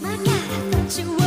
My God, I thought you were